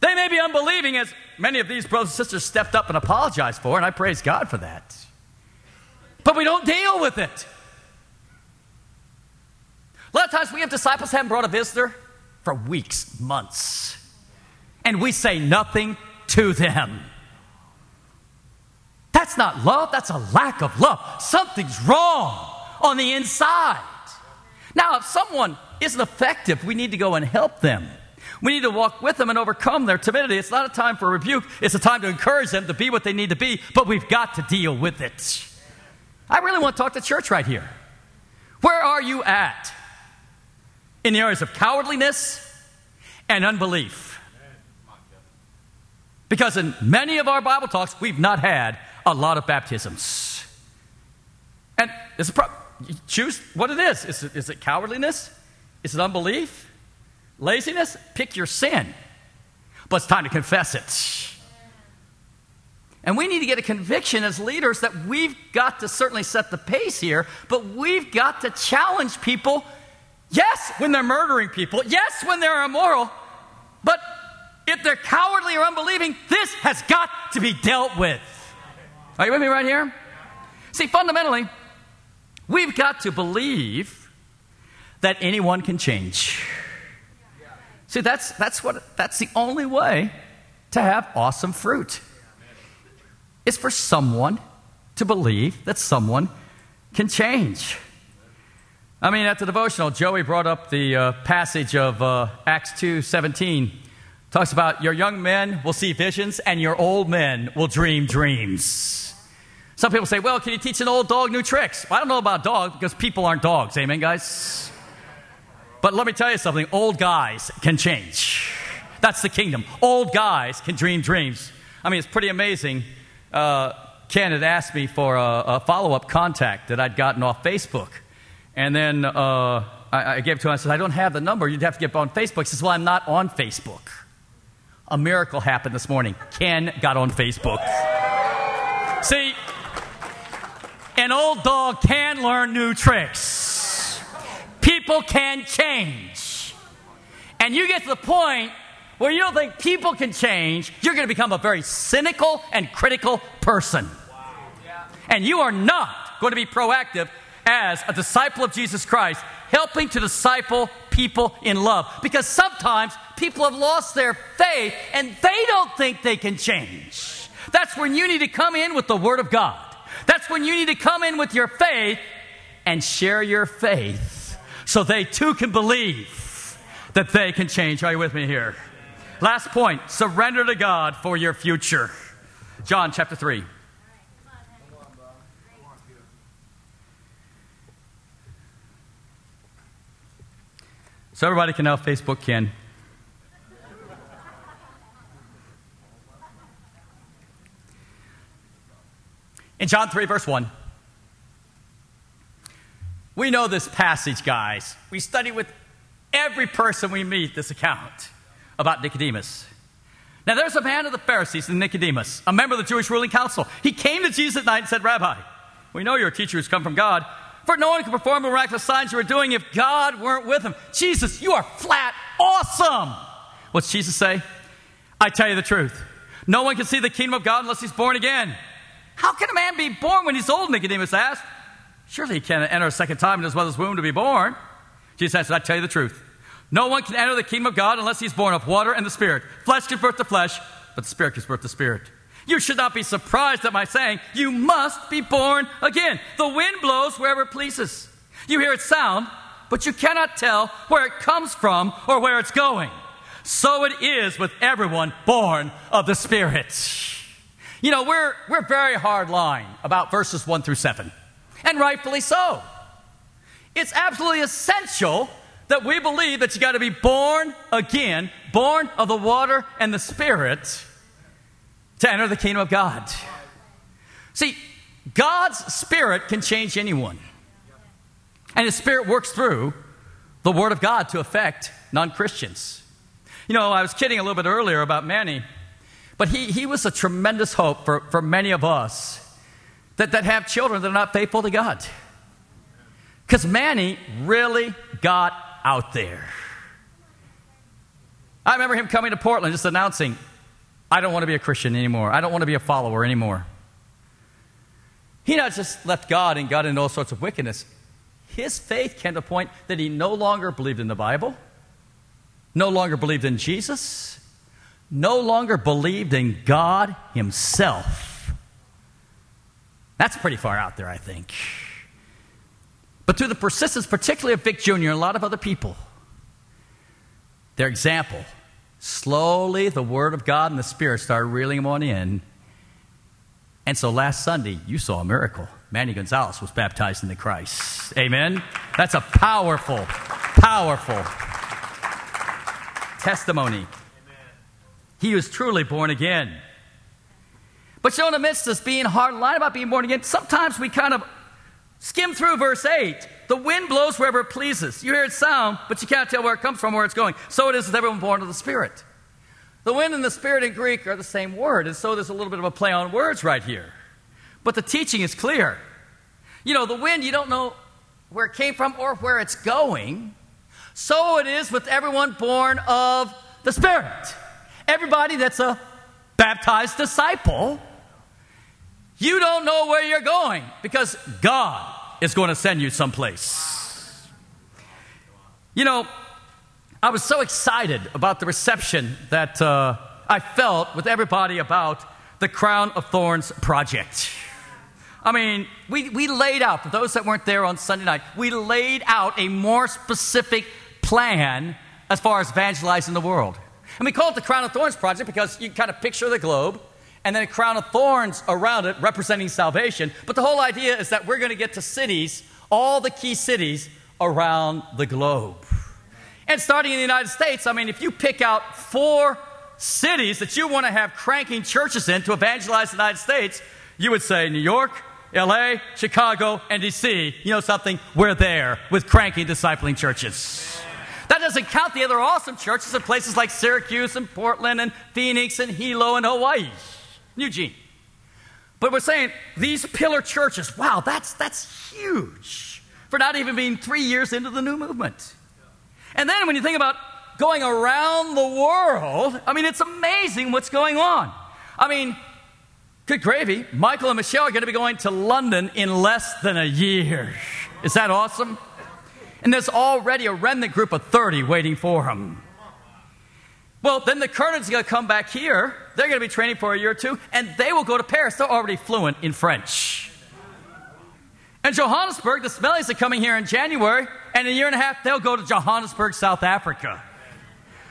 They may be unbelieving, as many of these brothers and sisters stepped up and apologized for, and I praise God for that. But we don't deal with it. A lot of times we have disciples haven't brought a visitor for weeks, months, and we say nothing to them. That's not love, that's a lack of love. Something's wrong on the inside. Now, if someone isn't effective, we need to go and help them. We need to walk with them and overcome their timidity. It's not a time for rebuke, it's a time to encourage them to be what they need to be, but we've got to deal with it. I really want to talk to church right here. Where are you at in the areas of cowardliness and unbelief? Because in many of our Bible talks, we've not had a lot of baptisms. And it's a pro- choose what it is. Is it, is it cowardliness? Is it unbelief? Laziness, pick your sin. But it's time to confess it. And we need to get a conviction as leaders that we've got to certainly set the pace here, but we've got to challenge people. Yes, when they're murdering people. Yes, when they're immoral. But if they're cowardly or unbelieving, this has got to be dealt with. Are you with me right here? See, fundamentally, we've got to believe that anyone can change. See, that's, that's, what, that's the only way to have awesome fruit It's for someone to believe that someone can change. I mean, at the devotional, Joey brought up the uh, passage of uh, Acts 2 17. Talks about your young men will see visions and your old men will dream dreams. Some people say, well, can you teach an old dog new tricks? Well, I don't know about dogs because people aren't dogs. Amen, guys? But let me tell you something old guys can change. That's the kingdom. Old guys can dream dreams. I mean, it's pretty amazing uh, Ken had asked me for a, a follow up contact that I'd gotten off Facebook. And then uh, I, I, gave it to him. I said, I don't have the number. You'd have to get on Facebook. He says, Well, I'm not on Facebook. A miracle happened this morning. Ken got on Facebook. See, an old dog can learn new tricks. People can change. And you get to the point where you don't think people can change, you're going to become a very cynical and critical person. And you are not going to be proactive as a disciple of Jesus Christ, helping to disciple people in love. Because sometimes people have lost their faith and they don't think they can change. That's when you need to come in with the Word of God. That's when you need to come in with your faith and share your faith so they too can believe that they can change. Are you with me here? Last point surrender to God for your future. John chapter 3. So everybody can now Facebook Ken. In John 3, verse 1, we know this passage, guys. We study with every person we meet this account about Nicodemus. Now, there's a man of the Pharisees, Nicodemus, a member of the Jewish ruling council. He came to Jesus at night and said, Rabbi, we know you're a teacher who's come from God, for no one can perform miraculous signs you were doing if God weren't with him. Jesus, you are flat awesome. What's Jesus say? I tell you the truth. No one can see the kingdom of God unless he's born again. How can a man be born when he's old? Nicodemus asked. Surely he can't enter a second time in his mother's womb to be born. Jesus answered, I tell you the truth. No one can enter the kingdom of God unless he's born of water and the Spirit. Flesh gives birth to flesh, but the Spirit gives birth to spirit. You should not be surprised at my saying, You must be born again. The wind blows wherever it pleases. You hear its sound, but you cannot tell where it comes from or where it's going. So it is with everyone born of the Spirit. You know, we're, we're very hard line about verses 1 through 7, and rightfully so. It's absolutely essential that we believe that you got to be born again, born of the water and the Spirit to enter the kingdom of God. See, God's Spirit can change anyone. And His Spirit works through the Word of God to affect non Christians. You know, I was kidding a little bit earlier about Manny, but he, he was a tremendous hope for, for many of us that, that have children that are not faithful to God. Because Manny really got out there. I remember him coming to Portland just announcing, I don't want to be a Christian anymore. I don't want to be a follower anymore. He not just left God and got into all sorts of wickedness. His faith came to the point that he no longer believed in the Bible, no longer believed in Jesus, no longer believed in God Himself. That's pretty far out there, I think. But through the persistence, particularly of Vic Jr. and a lot of other people, their example, slowly the Word of God and the Spirit started reeling them on in. And so last Sunday, you saw a miracle. Manny Gonzalez was baptized into Christ. Amen? That's a powerful, powerful testimony. Amen. He was truly born again. But you know, in the midst of being hard line about being born again, sometimes we kind of Skim through verse 8. The wind blows wherever it pleases. You hear its sound, but you can't tell where it comes from, where it's going. So it is with everyone born of the Spirit. The wind and the spirit in Greek are the same word, and so there's a little bit of a play on words right here. But the teaching is clear. You know, the wind, you don't know where it came from or where it's going. So it is with everyone born of the Spirit. Everybody that's a baptized disciple, you don't know where you're going because God is going to send you someplace. You know, I was so excited about the reception that uh, I felt with everybody about the Crown of Thorns project. I mean, we, we laid out, for those that weren't there on Sunday night, we laid out a more specific plan as far as evangelizing the world. And we call it the Crown of Thorns Project because you kind of picture the globe and then a crown of thorns around it representing salvation. But the whole idea is that we're going to get to cities, all the key cities around the globe. And starting in the United States, I mean, if you pick out four cities that you want to have cranking churches in to evangelize the United States, you would say New York, LA, Chicago, and DC. You know something? We're there with cranking discipling churches. That doesn't count the other awesome churches in places like Syracuse and Portland and Phoenix and Hilo and Hawaii, Eugene. But we're saying these pillar churches, wow, that's, that's huge for not even being three years into the new movement. And then when you think about going around the world, I mean, it's amazing what's going on. I mean, good gravy. Michael and Michelle are going to be going to London in less than a year. Is that awesome? And there's already a remnant group of 30 waiting for him. Well, then the are going to come back here. They're going to be training for a year or two, and they will go to Paris. They're already fluent in French. And Johannesburg, the Smellies are coming here in January, and in a year and a half, they'll go to Johannesburg, South Africa.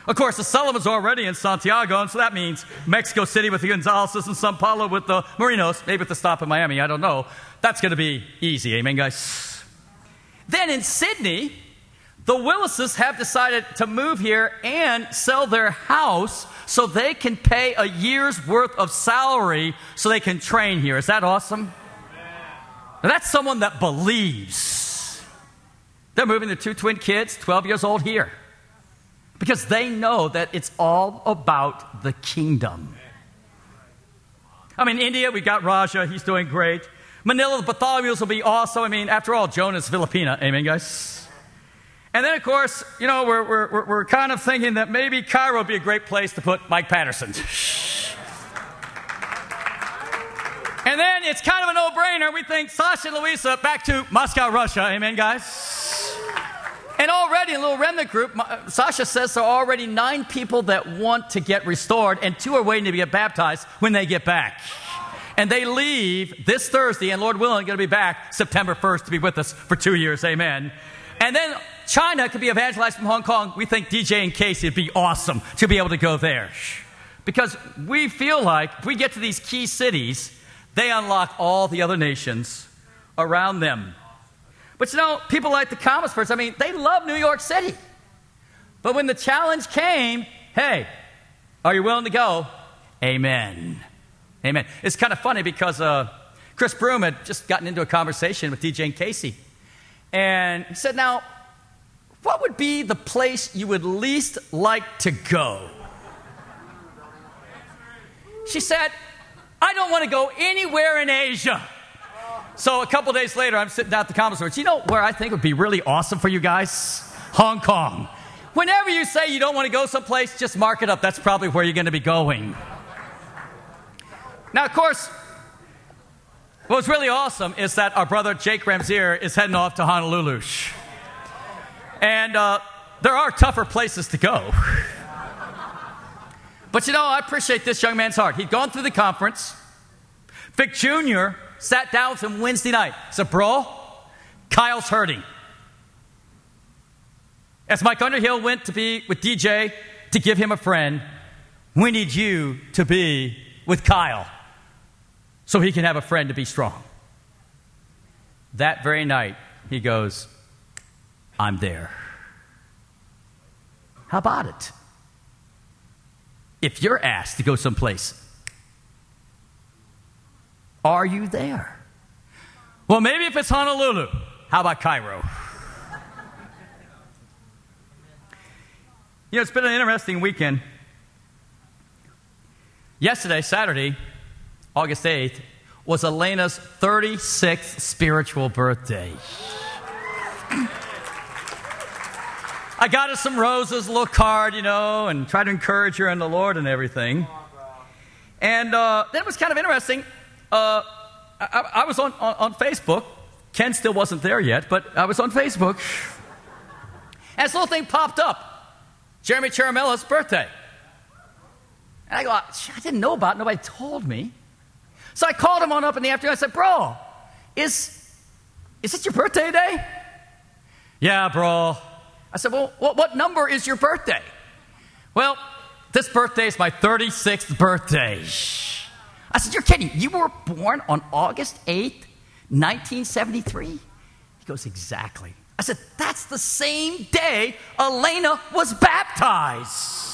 Of course, the Sullivan's are already in Santiago, and so that means Mexico City with the Gonzaleses and Sao Paulo with the Marinos, maybe with the stop in Miami, I don't know. That's going to be easy, amen, guys? Then in Sydney, the Willises have decided to move here and sell their house so they can pay a year's worth of salary so they can train here. Is that awesome? Now that's someone that believes. They're moving their two twin kids, 12 years old, here because they know that it's all about the kingdom. I mean, India, we got Raja, he's doing great. Manila, the Bartholomew's will be awesome. I mean, after all, Jonah's Filipina. Amen, guys? And then, of course, you know, we're, we're, we're kind of thinking that maybe Cairo would be a great place to put Mike Patterson. and then it's kind of a no brainer. We think Sasha and Louisa back to Moscow, Russia. Amen, guys? And already, a little remnant group, Sasha says there are already nine people that want to get restored, and two are waiting to get baptized when they get back. And they leave this Thursday, and Lord willing, going to be back September 1st to be with us for two years. Amen. And then China could be evangelized from Hong Kong. We think DJ and Casey would be awesome to be able to go there. Because we feel like if we get to these key cities, they unlock all the other nations around them. But you know, people like the Commonwealth, I mean, they love New York City. But when the challenge came, hey, are you willing to go? Amen. Amen. It's kind of funny because uh, Chris Broom had just gotten into a conversation with DJ and Casey. And he said, Now, what would be the place you would least like to go? She said, I don't want to go anywhere in Asia. So a couple days later, I'm sitting down at the conference. You know where I think would be really awesome for you guys? Hong Kong. Whenever you say you don't want to go someplace, just mark it up. That's probably where you're going to be going. Now, of course, what's really awesome is that our brother Jake Ramzier is heading off to Honolulu. And uh, there are tougher places to go. but you know, I appreciate this young man's heart. He'd gone through the conference. Vic Jr. sat down with him Wednesday night. Said, Bro, Kyle's hurting. As Mike Underhill went to be with DJ to give him a friend, we need you to be with Kyle so he can have a friend to be strong. That very night, he goes, I'm there. How about it? If you're asked to go someplace, are you there? Well, maybe if it's Honolulu, how about Cairo? You know, it's been an interesting weekend. Yesterday, Saturday, August 8th, was Elena's 36th spiritual birthday. I got her some roses, a little card, you know, and tried to encourage her in the Lord and everything. And uh, then it was kind of interesting. Uh, I, I, was on, on, on, Facebook. Ken still wasn't there yet, but I was on Facebook. And this little thing popped up Jeremy Charamella's birthday. And I go, I didn't know about it. Nobody told me. So I called him on up in the afternoon. I said, Bro, is, is it your birthday today? Yeah, bro. I said, Well, what, what number is your birthday? Well, this birthday is my 36th birthday. I said, You're kidding. You were born on August 8th, 1973? He goes, Exactly. I said, That's the same day Elena was baptized.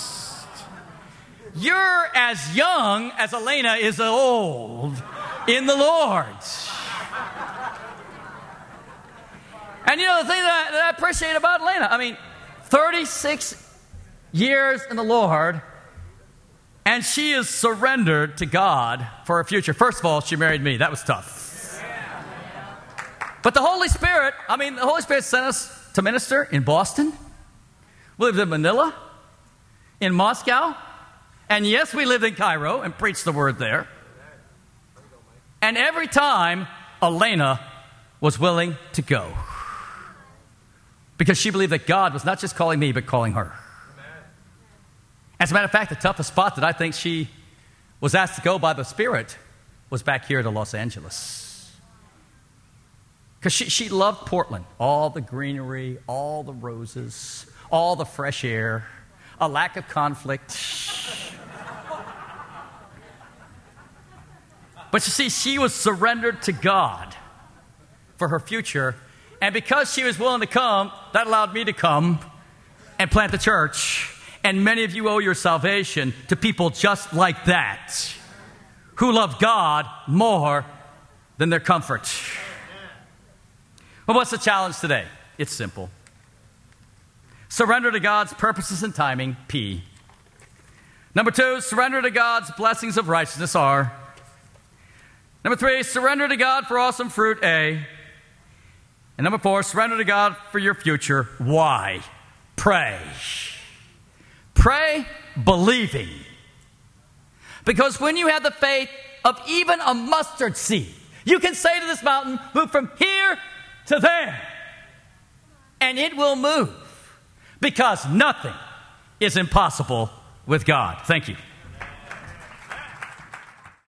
You're as young as Elena is old in the Lord. And you know the thing that I, that I appreciate about Elena, I mean, 36 years in the Lord, and she is surrendered to God for her future. First of all, she married me. That was tough. But the Holy Spirit, I mean, the Holy Spirit sent us to minister in Boston. We lived in Manila, in Moscow, and yes, we lived in Cairo and preached the word there. And every time, Elena was willing to go because she believed that God was not just calling me, but calling her. As a matter of fact, the toughest spot that I think she was asked to go by the Spirit was back here to Los Angeles. Because she, she loved Portland, all the greenery, all the roses, all the fresh air, a lack of conflict. But you see, she was surrendered to God for her future and because she was willing to come, that allowed me to come and plant the church. And many of you owe your salvation to people just like that who love God more than their comfort. Well, what's the challenge today? It's simple surrender to God's purposes and timing, P. Number two, surrender to God's blessings of righteousness, R. Number three, surrender to God for awesome fruit, A. And number four, surrender to God for your future. Why? Pray. Pray believing. Because when you have the faith of even a mustard seed, you can say to this mountain, move from here to there, and it will move. Because nothing is impossible with God. Thank you.